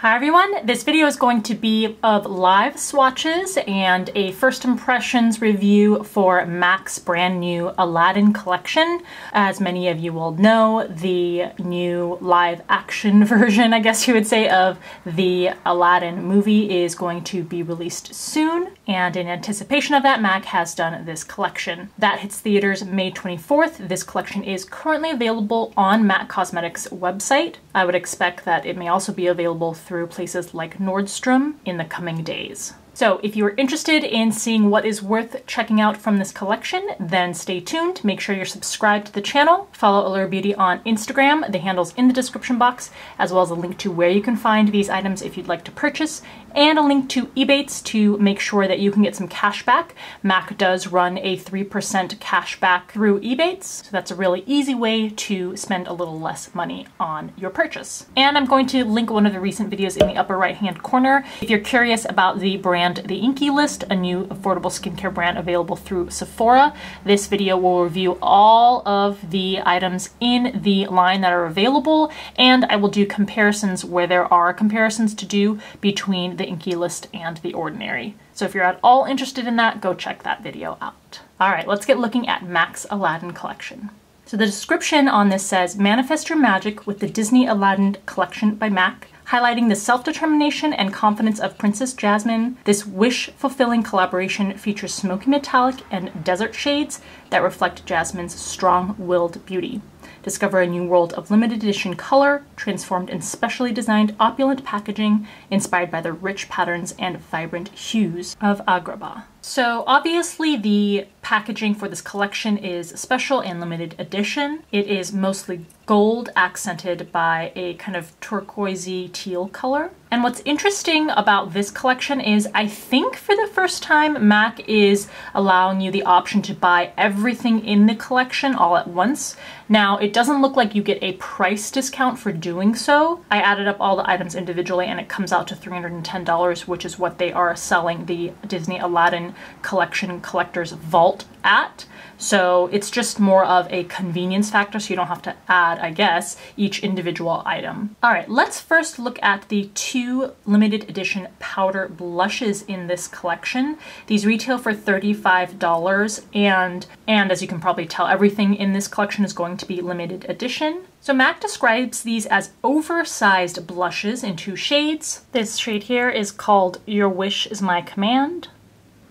Hi everyone, this video is going to be of live swatches and a first impressions review for MAC's brand new Aladdin collection. As many of you will know, the new live action version, I guess you would say, of the Aladdin movie is going to be released soon. And in anticipation of that, MAC has done this collection. That hits theaters May 24th. This collection is currently available on MAC Cosmetics website. I would expect that it may also be available through places like Nordstrom in the coming days. So if you're interested in seeing what is worth checking out from this collection, then stay tuned. Make sure you're subscribed to the channel. Follow Allura Beauty on Instagram. The handle's in the description box, as well as a link to where you can find these items if you'd like to purchase, and a link to Ebates to make sure that you can get some cash back. MAC does run a 3% cash back through Ebates, so that's a really easy way to spend a little less money on your purchase. And I'm going to link one of the recent videos in the upper right hand corner. If you're curious about the brand The INKEY List, a new affordable skincare brand available through Sephora. This video will review all of the items in the line that are available, and I will do comparisons where there are comparisons to do between The INKEY List and The Ordinary. So if you're at all interested in that, go check that video out. All right, let's get looking at MAC's Aladdin collection. So the description on this says, manifest your magic with the Disney Aladdin collection by MAC highlighting the self-determination and confidence of Princess Jasmine. This wish-fulfilling collaboration features smoky metallic and desert shades that reflect Jasmine's strong-willed beauty. Discover a new world of limited edition color, transformed in specially designed opulent packaging, inspired by the rich patterns and vibrant hues of Agrabah. So obviously the packaging for this collection is special and limited edition. It is mostly gold accented by a kind of turquoisey teal color. And what's interesting about this collection is I think for the first time MAC is allowing you the option to buy everything in the collection all at once. Now it doesn't look like you get a price discount for doing so. I added up all the items individually and it comes out to $310 which is what they are selling the Disney Aladdin Collection Collector's Vault at. So it's just more of a convenience factor so you don't have to add, I guess, each individual item. All right, let's first look at the two limited edition powder blushes in this collection. These retail for $35 and, and as you can probably tell, everything in this collection is going to be limited edition. So MAC describes these as oversized blushes in two shades. This shade here is called Your Wish is My Command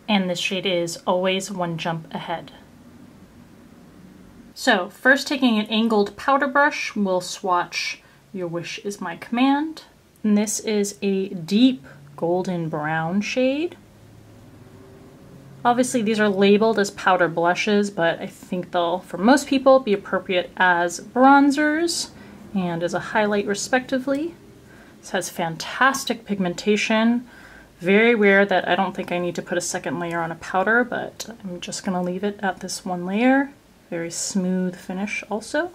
and this shade is Always One Jump Ahead. So first taking an angled powder brush, we'll swatch Your Wish is My Command. And this is a deep golden brown shade. Obviously these are labeled as powder blushes, but I think they'll, for most people, be appropriate as bronzers and as a highlight respectively. This has fantastic pigmentation, very rare that I don't think I need to put a second layer on a powder, but I'm just gonna leave it at this one layer. Very smooth finish also.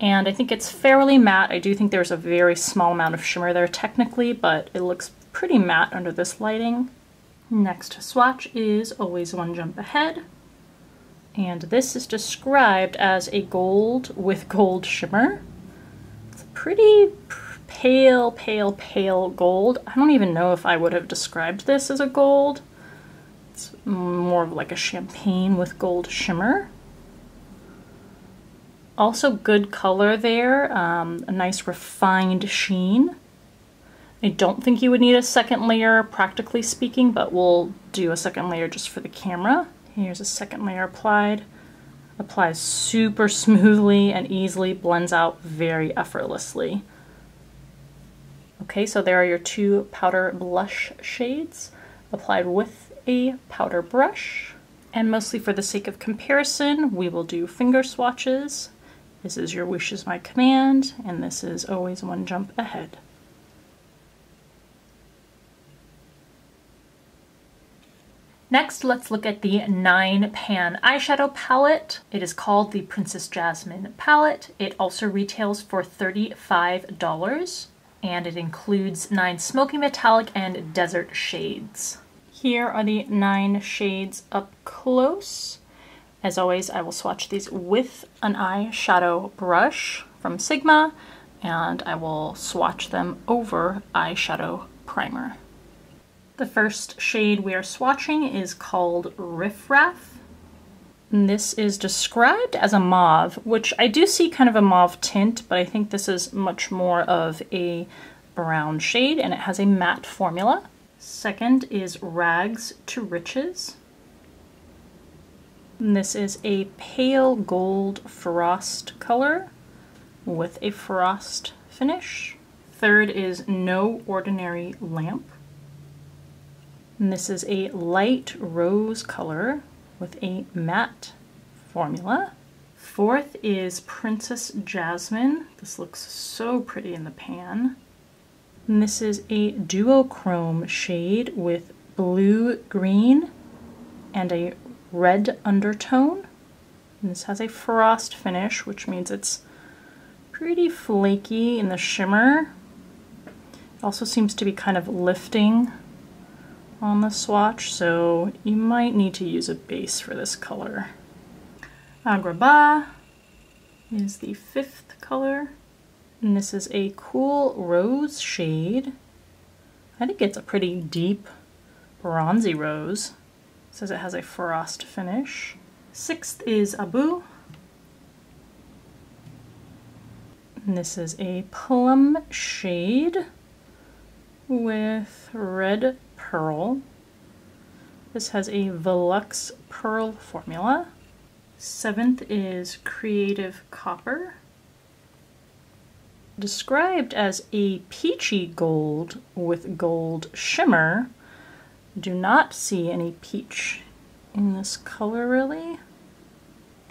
And I think it's fairly matte. I do think there's a very small amount of shimmer there technically, but it looks pretty matte under this lighting. Next swatch is Always One Jump Ahead. And this is described as a gold with gold shimmer. It's pretty, pale, pale, pale gold. I don't even know if I would have described this as a gold. It's more of like a champagne with gold shimmer. Also good color there, um, a nice refined sheen. I don't think you would need a second layer, practically speaking, but we'll do a second layer just for the camera. Here's a second layer applied. Applies super smoothly and easily, blends out very effortlessly. Okay, so there are your two powder blush shades applied with a powder brush. And mostly for the sake of comparison, we will do finger swatches. This is Your Wish is My Command, and this is Always One Jump Ahead. Next, let's look at the 9 pan eyeshadow palette. It is called the Princess Jasmine palette. It also retails for $35 and it includes nine smoky metallic and desert shades. Here are the nine shades up close. As always, I will swatch these with an eyeshadow brush from Sigma. and I will swatch them over eyeshadow primer. The first shade we are swatching is called Riff Raff. And this is described as a mauve, which I do see kind of a mauve tint, but I think this is much more of a brown shade and it has a matte formula. Second is Rags to Riches. And this is a pale gold frost color with a frost finish. Third is No Ordinary Lamp. And this is a light rose color with a matte formula. Fourth is Princess Jasmine. This looks so pretty in the pan. And this is a duochrome shade with blue green and a red undertone. And this has a frost finish, which means it's pretty flaky in the shimmer. It also seems to be kind of lifting on the swatch, so you might need to use a base for this color. Agrabah is the fifth color, and this is a cool rose shade. I think it's a pretty deep bronzy rose. It says it has a frost finish. Sixth is Abu, And this is a plum shade with red pearl. This has a Veluxe pearl formula. Seventh is Creative Copper. Described as a peachy gold with gold shimmer, do not see any peach in this color really.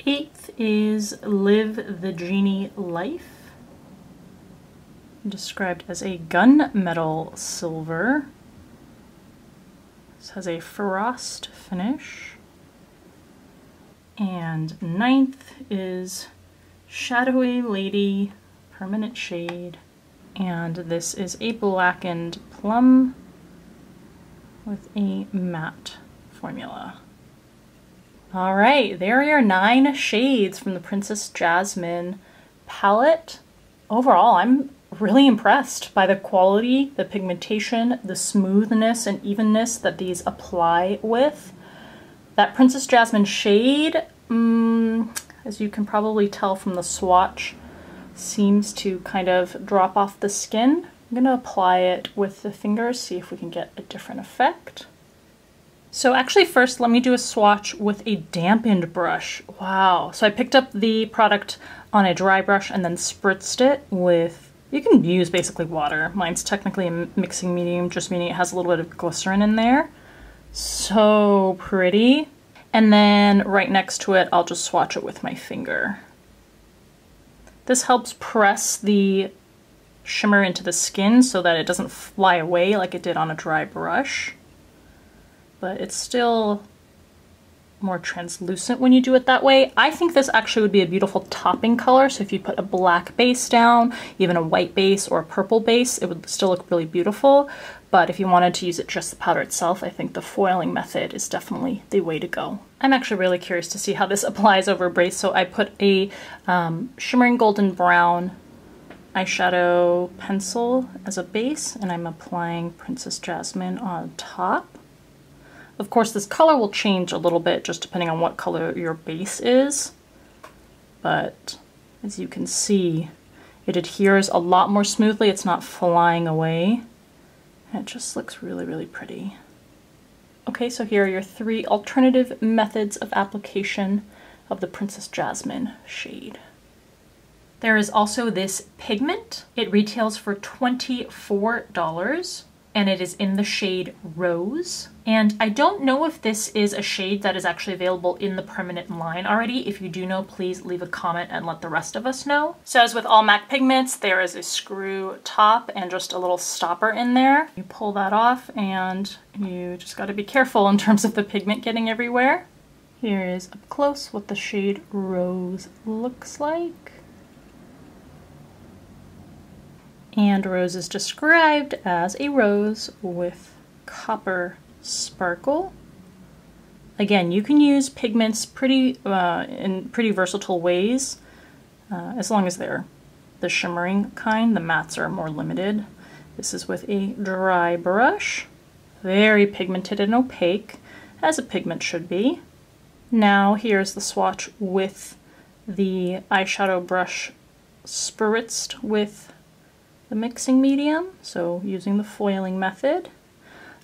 Eighth is Live the Genie Life described as a gunmetal silver. This has a frost finish. And ninth is Shadowy Lady Permanent Shade. And this is a blackened plum with a matte formula. All right, there are your nine shades from the Princess Jasmine palette. Overall, I'm really impressed by the quality, the pigmentation, the smoothness and evenness that these apply with. That Princess Jasmine shade, um, as you can probably tell from the swatch, seems to kind of drop off the skin. I'm going to apply it with the fingers, see if we can get a different effect. So actually first let me do a swatch with a dampened brush. Wow. So I picked up the product on a dry brush and then spritzed it with you can use basically water. Mine's technically a mixing medium, just meaning it has a little bit of glycerin in there. So pretty. And then right next to it, I'll just swatch it with my finger. This helps press the shimmer into the skin so that it doesn't fly away like it did on a dry brush. But it's still more translucent when you do it that way. I think this actually would be a beautiful topping color. So if you put a black base down, even a white base or a purple base, it would still look really beautiful. But if you wanted to use it just the powder itself, I think the foiling method is definitely the way to go. I'm actually really curious to see how this applies over a base. So I put a um, shimmering golden brown eyeshadow pencil as a base and I'm applying Princess Jasmine on top. Of course, this color will change a little bit just depending on what color your base is. But as you can see, it adheres a lot more smoothly. It's not flying away. It just looks really, really pretty. Okay, so here are your three alternative methods of application of the Princess Jasmine shade. There is also this pigment. It retails for $24 and it is in the shade Rose. And I don't know if this is a shade that is actually available in the permanent line already. If you do know, please leave a comment and let the rest of us know. So as with all MAC pigments, there is a screw top and just a little stopper in there. You pull that off and you just gotta be careful in terms of the pigment getting everywhere. Here is up close what the shade Rose looks like. And rose is described as a rose with copper sparkle. Again, you can use pigments pretty uh, in pretty versatile ways, uh, as long as they're the shimmering kind. The mattes are more limited. This is with a dry brush. Very pigmented and opaque, as a pigment should be. Now here's the swatch with the eyeshadow brush spritzed with the mixing medium, so using the foiling method.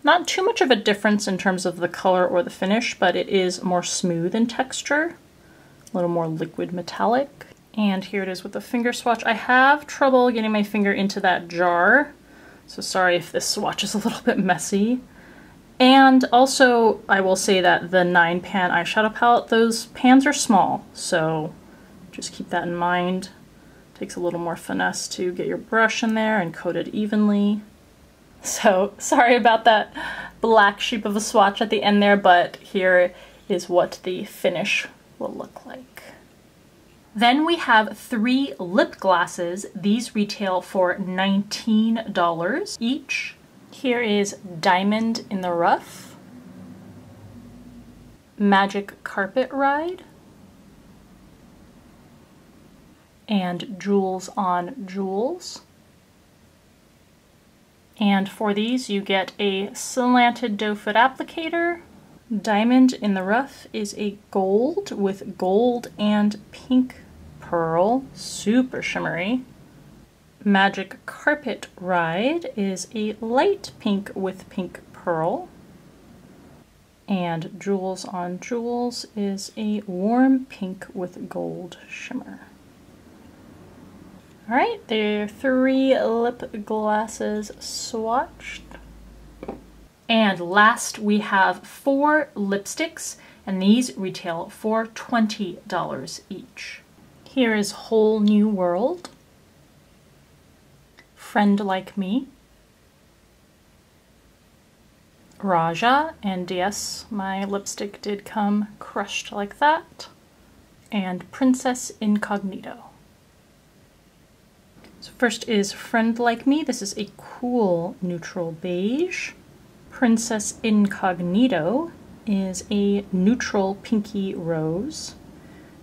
Not too much of a difference in terms of the color or the finish, but it is more smooth in texture, a little more liquid metallic. And here it is with the finger swatch. I have trouble getting my finger into that jar, so sorry if this swatch is a little bit messy. And also, I will say that the 9 pan eyeshadow palette, those pans are small, so just keep that in mind. Takes a little more finesse to get your brush in there and coat it evenly. So sorry about that black sheep of a swatch at the end there, but here is what the finish will look like. Then we have three lip glosses. These retail for $19 each. Here is Diamond in the Rough, Magic Carpet Ride, and Jewels on Jewels. And for these you get a slanted doe foot applicator. Diamond in the Rough is a gold with gold and pink pearl, super shimmery. Magic Carpet Ride is a light pink with pink pearl. And Jewels on Jewels is a warm pink with gold shimmer. All right, there are three lip glosses swatched. And last we have four lipsticks and these retail for $20 each. Here is Whole New World, Friend Like Me, Rajah, and yes, my lipstick did come crushed like that, and Princess Incognito. So first is Friend Like Me. This is a cool neutral beige. Princess Incognito is a neutral pinky rose.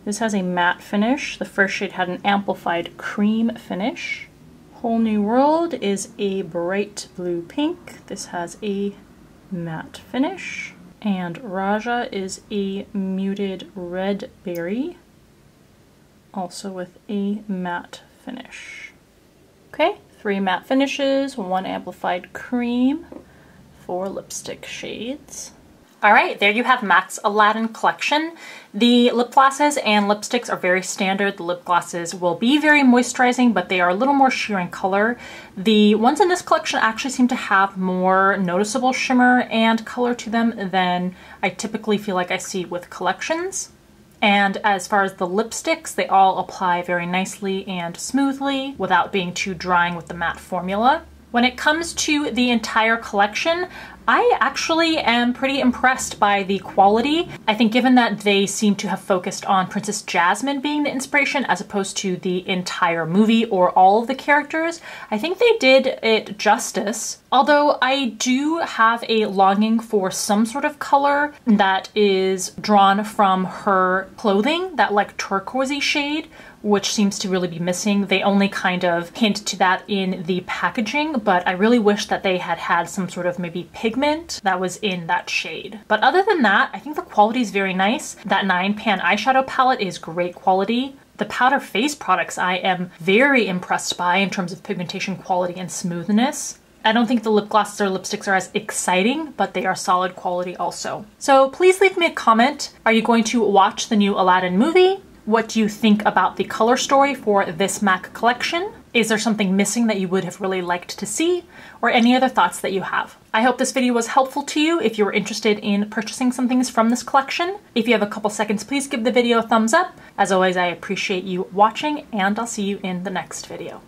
This has a matte finish. The first shade had an amplified cream finish. Whole New World is a bright blue pink. This has a matte finish. And Rajah is a muted red berry, also with a matte finish. Okay, three matte finishes, one amplified cream, four lipstick shades. All right, there you have MAC's Aladdin collection. The lip glosses and lipsticks are very standard. The lip glosses will be very moisturizing, but they are a little more sheer in color. The ones in this collection actually seem to have more noticeable shimmer and color to them than I typically feel like I see with collections. And as far as the lipsticks, they all apply very nicely and smoothly without being too drying with the matte formula. When it comes to the entire collection, I actually am pretty impressed by the quality. I think given that they seem to have focused on Princess Jasmine being the inspiration as opposed to the entire movie or all of the characters, I think they did it justice. Although I do have a longing for some sort of color that is drawn from her clothing, that like turquoisey shade, which seems to really be missing. They only kind of hint to that in the packaging, but I really wish that they had had some sort of maybe pigment that was in that shade. But other than that, I think the quality is very nice. That 9 pan eyeshadow palette is great quality. The powder face products I am very impressed by in terms of pigmentation quality and smoothness. I don't think the lip glosses or lipsticks are as exciting, but they are solid quality also. So please leave me a comment. Are you going to watch the new Aladdin movie? What do you think about the color story for this MAC collection? Is there something missing that you would have really liked to see? Or any other thoughts that you have? I hope this video was helpful to you if you were interested in purchasing some things from this collection. If you have a couple seconds, please give the video a thumbs up. As always, I appreciate you watching and I'll see you in the next video.